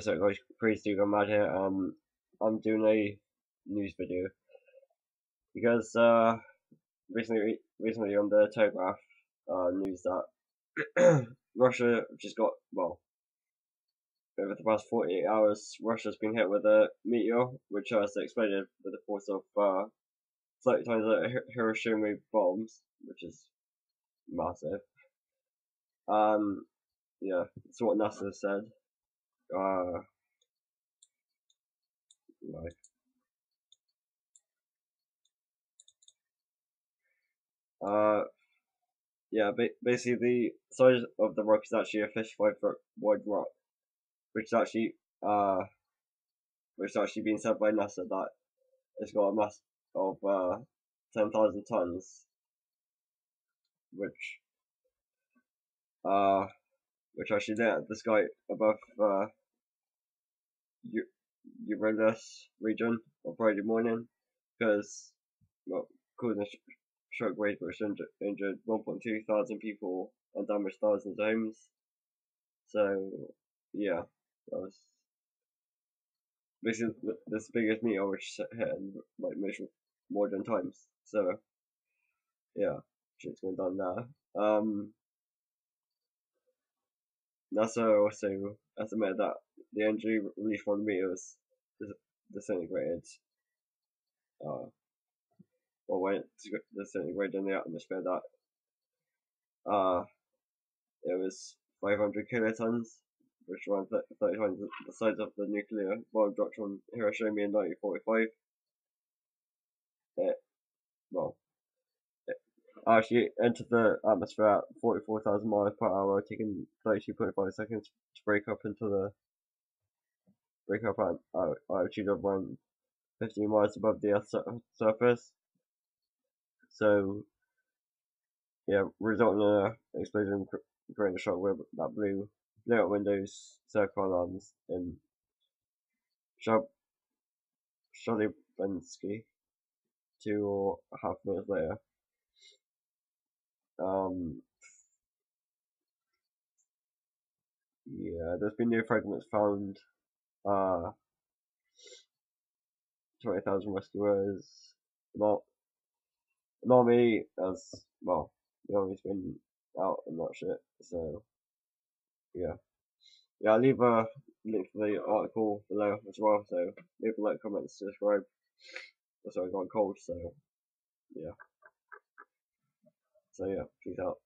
So guys, please do go mad here. Um, I'm doing a news video because uh, recently, recently on the Telegraph uh, news that Russia just got well over the past 48 hours, Russia's been hit with a meteor which has exploded with the force of uh, 30 times Hiroshima bombs, which is massive. Um, yeah, that's what NASA said uh like uh yeah ba- basically the size of the rock is actually a 55 foot wide rock which is actually uh which is actually being said by NASA that it's got a mass of uh 10,000 tons which uh which actually there the sky above uh U- Uranus region on Friday morning because well causing a sh- shockwave which injured, injured 1.2 thousand people and damaged thousands of homes. So yeah, that was basically the, this biggest meteor which hit in like most modern times. So yeah, shit's going down there. Um, NASA also estimated that the released from the meteor was dis- disintegrated. Uh, or went disintegrated in the atmosphere that uh, it was 500 kilotons, which around 30 times the size of the nuclear bomb dropped on Hiroshima in 1945. It, well, actually entered the atmosphere at 44,000 miles per hour, taking 32.5 seconds to break up into the break up at altitude of around 15 miles above the Earth's surface. So, yeah, resulting in an explosion creating a shock shockwave that blew, blew out windows, circle alarms in Shab- Shalibinsky two or half minutes later. Um, yeah, there's been new fragments found. Uh, 20,000 rescuers. Not, not me, as, well, the army's been out and that shit, so, yeah. Yeah, I'll leave a link for the article below as well, so leave a like, comment, subscribe. Also, I got cold, so, yeah. So, yeah, peace out.